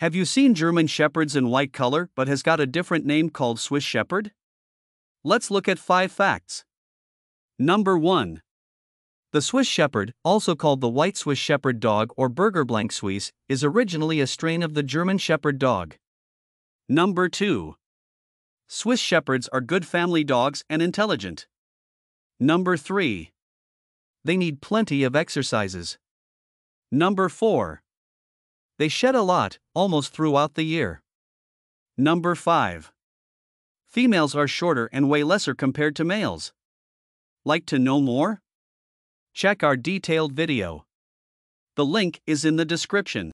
Have you seen German Shepherds in white color but has got a different name called Swiss Shepherd? Let's look at 5 facts. Number 1. The Swiss Shepherd, also called the White Swiss Shepherd dog or Berger Blanc Suisse, is originally a strain of the German Shepherd dog. Number 2. Swiss Shepherds are good family dogs and intelligent. Number 3. They need plenty of exercises. Number 4. They shed a lot, almost throughout the year. Number 5. Females are shorter and weigh lesser compared to males. Like to know more? Check our detailed video. The link is in the description.